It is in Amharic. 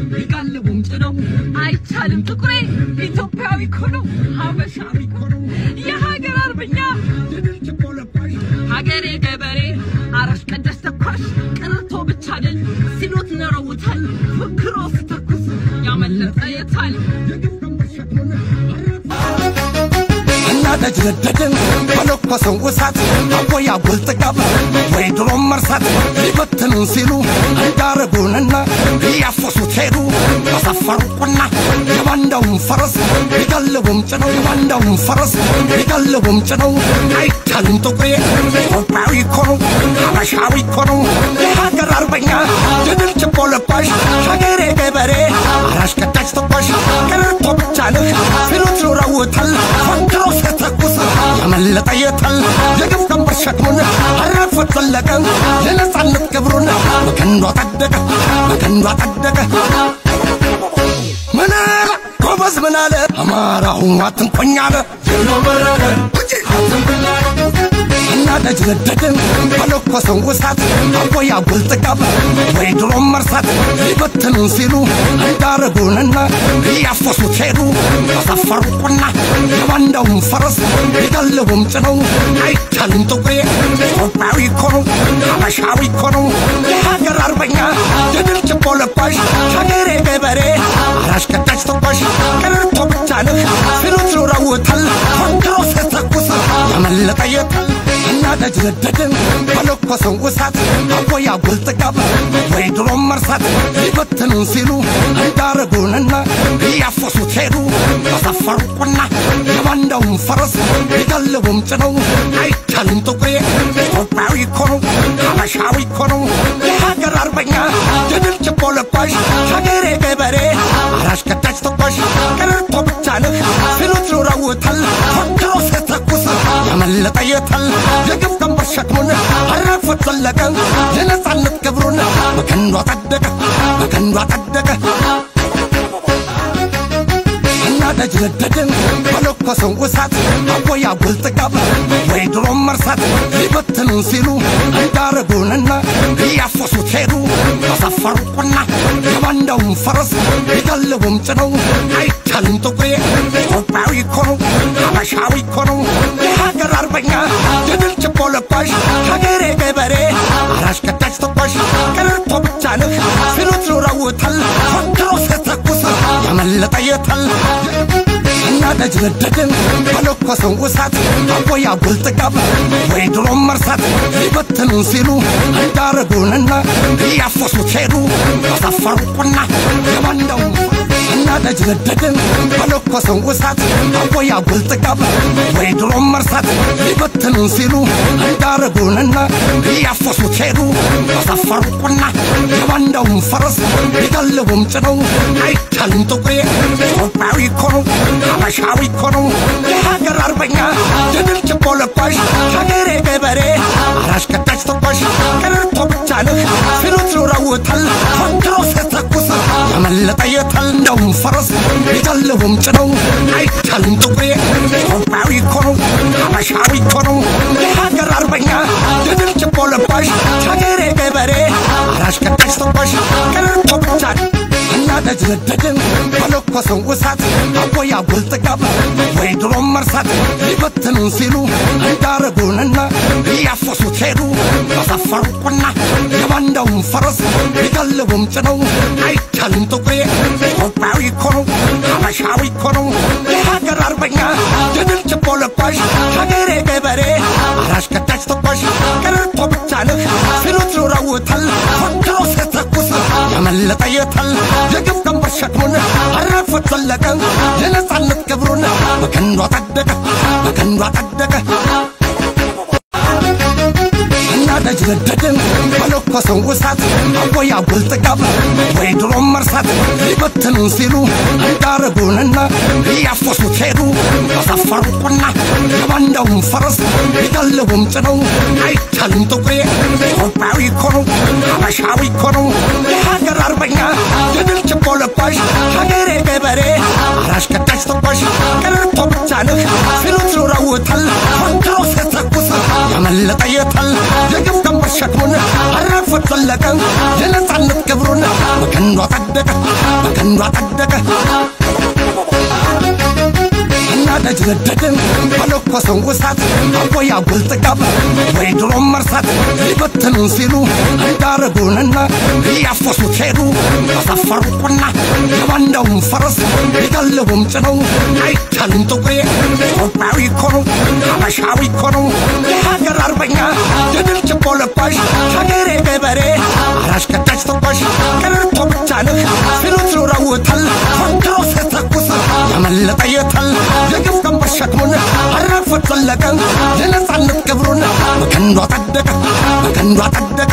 ፈረስ ሊጋልቡም ጭነው አይቻልም ጥቁሬ ኢትዮጵያዊ እኮ ነው ሀበሻዊ እኮ ነው። የሀገር አርበኛ ሀገሬ ገበሬ አራሽ ቀደስ ተኳሽ ቀረርቶ ብቻ ድል ሲሉት ነረውታል። ፍክሮ ስተኩስ ያመለጠ የታል ተጅነደድን በለኮሰው እሳት አቦያ ጉልጥጋብ ወይ ድሮም መርሳት ሊበትኑን ሲሉ እንዳረጉንና እያፈሱት ሄዱ። በሰፈሩ ቁና የባንዳውን ፈረስ ሊጋልቡም ጭነው የባንዳውን ፈረስ ሊጋልቡም ጭነው አይቻልም ጥቁሬ ኢትዮጵያዊ እኮ ሀበሻዊ እኮ የሀገር አርበኛ የድል ችቦ ለባሽ ሀገሬ ገበሬ አራሽ ቀዳጅ አረፉት ዘለቀ የነፃነት ክብሩን በቀንዱ አጠደቀ በቀንዱ አጠደቀ ምን አለ? ጎበዝ ምን አለ? አማራው አትንኮኝ አለ እና ተጅነደድን በለኮሰው እሳት አቦያ ጉልጥጋብ ወይ ድሮም መርሳት ሊበትኑን ሲሉ እንዳረጉንና እያፈሱት ሄዱ። በሰፈሩ ቁና የባንዳውን ፈረስ ሊጋልቡም ጭነው አይቻልም ጥቁሬ ኢትዮጵያዊ እኮ ነው ሀበሻዊ የሀገር አርበኛ የድል ችቦ ለባሽ ሀገሬ ገበሬ አራሽ ቀዳጅ ተኳሽ ቀረርቶ ብቻ ነህ ተጅነደድን በለኮሰው እሳት አቦያ ጉልጥጋብ ወይ ድሮም መርሳት ሊበትኑን ሲሉ እንዳረጉንና እያፈሱት ሄዱ። በሰፈሩ ቁና የባንዳውን ፈረስ ሊጋልቡም ጭነው አይቻልም ጥቁሬ ኢትዮጵያዊ እኮ ነው ሀበሻዊ እኮ ነው። የሀገር አርበኛ የድል ችቦ ለባሽ ሀገሬ ገበሬ አራሽ ቀዳጅ ተኳሽ ቀረርቶ ብቻ ነህ ሲሉት ኑረውታል። ፈክሮ ሲተኩስ ያመለጠ የግፍ ሸክሙን አረፉት ዘለቀ የነፃነት ክብሩን በቀንዱ አጠደቀ በቀንዱ አጠደቀ እና ተጅነደድን በለኮሰው እሳት አቦያ ጉልጥጋብ ወይ ድሮም መርሳት ሊበትኑን ሲሉ እንዳረጉንና እያፈሱት ሄዱ። በሰፈሩ ቁና የባንዳውን ፈረስ ሊጋልቡም ጭነው አይቻልም ጥቁሬ ኢትዮጵያዊ እኮ ነው ሀበሻዊ እኮ ነው። የሀገር አርበኛ የድል ችቦ ለባሽ ሀገሬ ገበሬ አራሽ ቀዳጅ ተኳሽ ቀረርቶ ብቻ ነህ ሲሉት ኑረውታል። ፈክሮ ሲተኩስ ያመለጠ እና ተጅነደድን በለኮሰው እሳት አቦያ ጉልጥጋብ ወይ ድሮም መርሳት ሊበትኑን ሲሉ እንዳረጉንና እያፈሱት ሄዱ። በሰፈሩ ቁና የባንዳውን እና ተጅነደድን በለኮሰው እሳት አቦያ ጉልጥጋብ ወይ ድሮም መርሳት ሊበትኑን ሲሉ እንዳረጉንና እያፈሱት ሄዱ። በሰፈሩ ቁና የባንዳውን ፈረስ ሊጋልቡም ጭነው አይቻልም ጥቁሬ። ኢትዮጵያዊ እኮ ነው ሀበሻዊ የሀገር አርበኛ የድል ችቦ ለባሽ ሀገሬ ገበሬ አራሽ ቀዳጅ ተኳሽ ቀረርቶ ብቻ ነህ ሲሉት ኑረውታል ሲተኩስ ያመለጠ የታል እንዳውም ፈረስ ሊጋልቡም ጭነው አይቻልም ጥቁሬ ኢትዮጵያዊ እኮ ነው ሀበሻዊ እኮ ነው የሀገር አርበኛ የድል ችቦ ለባሽ ሀገሬ ገበሬ አራሽ ቀዳጅ ተኳሽ ቀረርቶ ብቻ እና ተጅነደድን በለኮሰው እሳት አቦያ ጉልጥጋብ ወይ ድሮም መርሳት ሊበትኑን ሲሉ እንዳረጉንና እያፈሱት ሄዱ በሰፈሩ ቁና የባንዳውን ፈረስ ሊጋልቡም ጭነው አይቻልም ጥቁሬ ኢትዮጵያዊ እኮ ነው ሀበሻዊ እኮ ነው የሀገር አርበኛ የድል ችቦ ለባሽ ሀገሬ ገበሬ ቀዳጅ ተኳሽ ቀረርቶ ብቻ ነህ ሲሉት ኑረውታል ፈክሮ ሲተኩስ ያመለጠ የታል የግፍ ቀንበር ሸክሙን አረፉት ዘለቀ የነፃነት ክብሩን በቀንዱ አጠደቀ በቀንዱ አጠደቀ እና ተጅነደድን በለኮ በለኮሰው እሳት ወይ አጉል ጥጋብ ወይ ድሮም መርሳት ሊበትኑን ሲሉ እንዳረጉንና እያፈሱት ሄዱ በሰፈሩት ቁና የባንዳውን ፈረስ ቢጋልቡም ጭነው አይቻልም ጥቁሬ። ኢትዮጵያዊ እኮ ነው ሀበሻዊ የሀገር አርበኛ የድል ችቦ ለባሽ ሀገሬ ገበሬ አራሽ ቀዳሽ ተኳሽ ቀረርቶ ብቻ ነህ ሲሉት ኑረውታል ወንድሮ ሲተኩስ ያመለጠ የታል። የግፍ ቀንበር ሸክሙን አራግፎት ዘለቀ። የነፃነት ክብሩን በቀንዱ አጸደቀ በቀንዱ አጸደቀ እናደጅ ነደድን በለኮሰው እሳት ወይ አጉል ጥጋብ ወይ ድሮም መርሳት ሊበትኑን ሲሉ እንዳረጉንና እያፈሱት ሄዱ በሰፈሩት ቁና የባንዳውን ፈረስ ቢጋልቡም ጭነው አይቻልም ጥቁሬ ኢትዮጵያዊ እኮ ነው ሀበሻዊ የሀገር አርበኛ የድል ችቦ ለባሽ ሀገሬ ገበሬ አራሽ ቀዳሽ ነህ ሲሉት ኑረውታል ወንድሮ ሲተኩስ ያመለጠ የታል። የግፍ ቀንበር ሸክሙን አራግፎት ዘለቀ የነፃነት ክብሩን በቀንዱ አጸደቀ በቀንዱ አጸደቀ